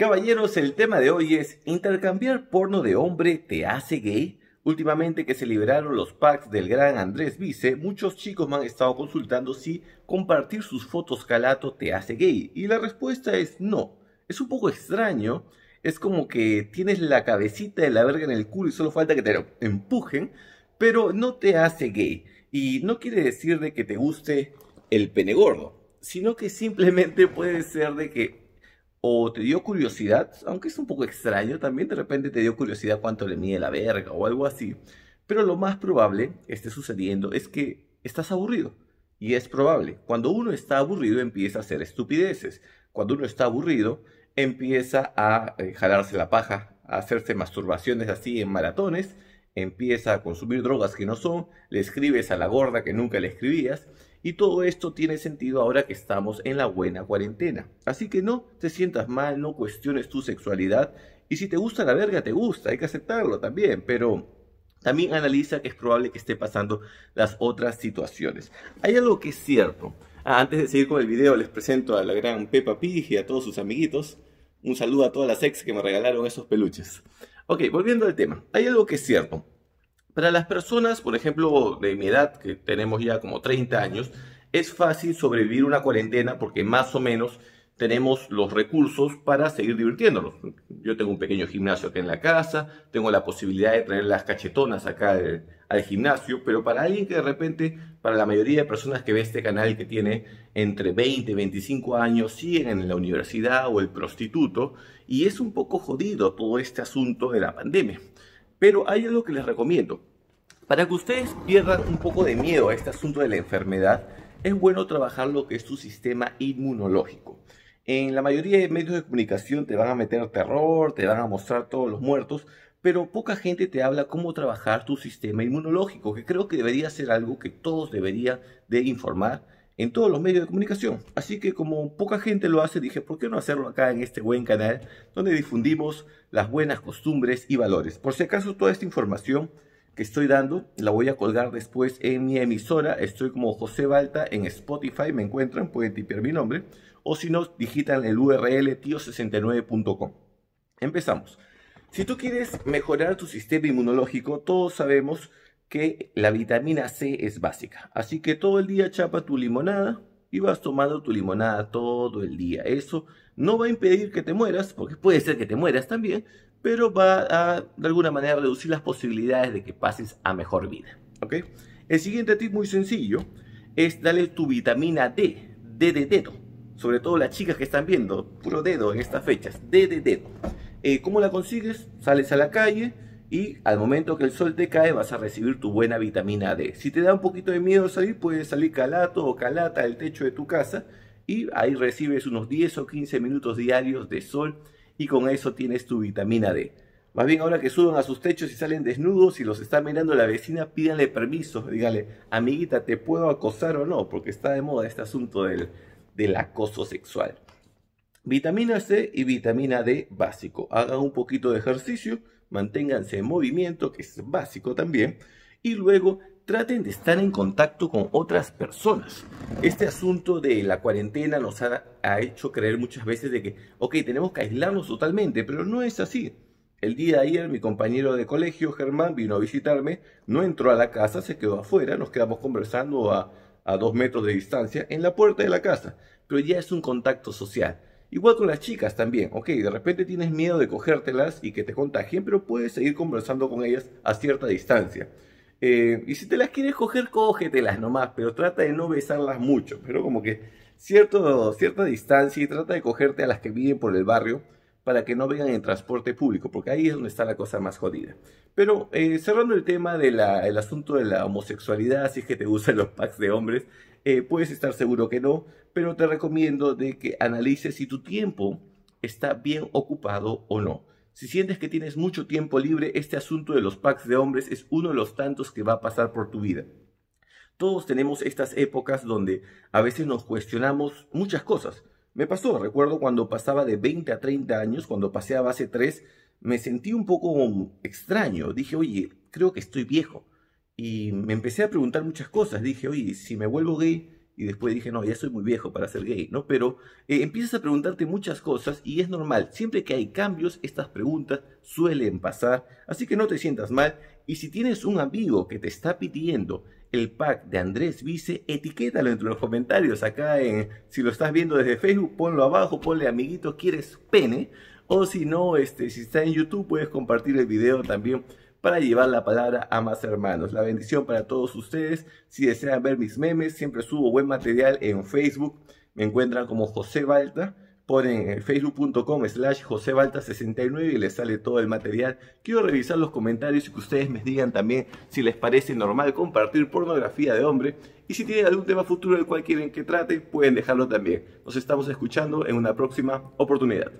Caballeros, el tema de hoy es ¿intercambiar porno de hombre te hace gay? Últimamente que se liberaron los packs del gran Andrés Vice, muchos chicos me han estado consultando si compartir sus fotos calato te hace gay. Y la respuesta es no. Es un poco extraño. Es como que tienes la cabecita de la verga en el culo y solo falta que te empujen, pero no te hace gay. Y no quiere decir de que te guste el pene gordo, sino que simplemente puede ser de que o te dio curiosidad, aunque es un poco extraño, también de repente te dio curiosidad cuánto le mide la verga o algo así. Pero lo más probable esté sucediendo es que estás aburrido. Y es probable. Cuando uno está aburrido empieza a hacer estupideces. Cuando uno está aburrido empieza a eh, jalarse la paja, a hacerse masturbaciones así en maratones, empieza a consumir drogas que no son, le escribes a la gorda que nunca le escribías y todo esto tiene sentido ahora que estamos en la buena cuarentena. Así que no te sientas mal, no cuestiones tu sexualidad. Y si te gusta la verga, te gusta, hay que aceptarlo también. Pero también analiza que es probable que esté pasando las otras situaciones. Hay algo que es cierto. Ah, antes de seguir con el video, les presento a la gran Peppa Pig y a todos sus amiguitos. Un saludo a todas las ex que me regalaron esos peluches. Ok, volviendo al tema. Hay algo que es cierto. Para las personas, por ejemplo, de mi edad, que tenemos ya como 30 años, es fácil sobrevivir una cuarentena porque más o menos tenemos los recursos para seguir divirtiéndonos. Yo tengo un pequeño gimnasio acá en la casa, tengo la posibilidad de traer las cachetonas acá al, gimnasio, pero para alguien que de repente, para la mayoría de personas que ve este canal que tiene entre 20 y 25 años, siguen en la universidad o el prostituto, y es un poco jodido todo este asunto de la pandemia. Pero hay algo que les recomiendo. Para que ustedes pierdan un poco de miedo a este asunto de la enfermedad, es bueno trabajar lo que es tu sistema inmunológico. En la mayoría de medios de comunicación te van a meter terror, te van a mostrar todos los muertos, pero poca gente te habla cómo trabajar tu sistema inmunológico, que creo que debería ser algo que todos deberían de informar en todos los medios de comunicación. Así que como poca gente lo hace, dije, ¿por qué no hacerlo acá en este buen canal donde difundimos las buenas costumbres y valores? Por si acaso toda esta información que estoy dando la voy a colgar después en mi emisora. Estoy como José Balta en Spotify, me encuentran, pueden tipear mi nombre. O si no, digitan el URL tío69.com. Empezamos. Si tú quieres mejorar tu sistema inmunológico, todos sabemos que la vitamina C es básica. Así que todo el día chapa tu limonada y vas tomando tu limonada todo el día. Eso no va a impedir que te mueras, porque puede ser que te mueras también, pero va a de alguna manera reducir las posibilidades de que pases a mejor vida. ¿ok? El siguiente tip muy sencillo es darle tu vitamina D, D de dedo. Sobre todo las chicas que están viendo, puro dedo en estas fechas, D de dedo. Eh, ¿Cómo la consigues? Sales a la calle, y al momento que el sol te cae vas a recibir tu buena vitamina D. Si te da un poquito de miedo salir, puedes salir calato o calata del techo de tu casa y ahí recibes unos 10 o 15 minutos diarios de sol y con eso tienes tu vitamina D. Más bien ahora que suban a sus techos y salen desnudos y los está mirando la vecina, pídanle permiso, dígale, amiguita, ¿te puedo acosar o no? Porque está de moda este asunto del, del acoso sexual. Vitamina C y vitamina D básico. Hagan un poquito de ejercicio, manténganse en movimiento, que es básico también, y luego traten de estar en contacto con otras personas. Este asunto de la cuarentena nos ha, hecho creer muchas veces de que, ok, tenemos que aislarnos totalmente, pero no es así. El día de ayer mi compañero de colegio, Germán, vino a visitarme, no entró a la casa, se quedó afuera, nos quedamos conversando a, a dos metros de distancia en la puerta de la casa, pero ya es un contacto social. Igual con las chicas también, ok, de repente tienes miedo de cogértelas y que te contagien, pero puedes seguir conversando con ellas a cierta distancia. Eh, y si te las quieres coger, cógetelas nomás, pero trata de no besarlas mucho, pero como que cierto, cierta distancia y trata de cogerte a las que viven por el barrio para que no vengan en transporte público, porque ahí es donde está la cosa más jodida. Pero eh, cerrando el tema del asunto de la homosexualidad, si es que te gustan los packs de hombres, eh, puedes estar seguro que no, pero te recomiendo de que analices si tu tiempo está bien ocupado o no. Si sientes que tienes mucho tiempo libre, este asunto de los packs de hombres es uno de los tantos que va a pasar por tu vida. Todos tenemos estas épocas donde a veces nos cuestionamos muchas cosas. Me pasó, recuerdo cuando pasaba de 20 a 30 años, cuando pasé a base 3, me sentí un poco extraño. Dije, oye, creo que estoy viejo. Y me empecé a preguntar muchas cosas. Dije, oye, si me vuelvo gay, y después dije, no, ya soy muy viejo para ser gay, ¿no? Pero eh, empiezas a preguntarte muchas cosas y es normal, siempre que hay cambios, estas preguntas suelen pasar, así que no te sientas mal y si tienes un amigo que te está pidiendo el pack de Andrés Vice, etiquétalo entre los comentarios acá en, si lo estás viendo desde Facebook, ponlo abajo, ponle amiguito, ¿quieres pene? O si no, este, si está en YouTube, puedes compartir el video también para llevar la palabra a más hermanos. La bendición para todos ustedes. Si desean ver mis memes, siempre subo buen material en Facebook. Me encuentran como José Balta. Ponen facebook.com slash josebalta69 y les sale todo el material. Quiero revisar los comentarios y que ustedes me digan también si les parece normal compartir pornografía de hombre. Y si tienen algún tema futuro del cual quieren que trate, pueden dejarlo también. Nos estamos escuchando en una próxima oportunidad.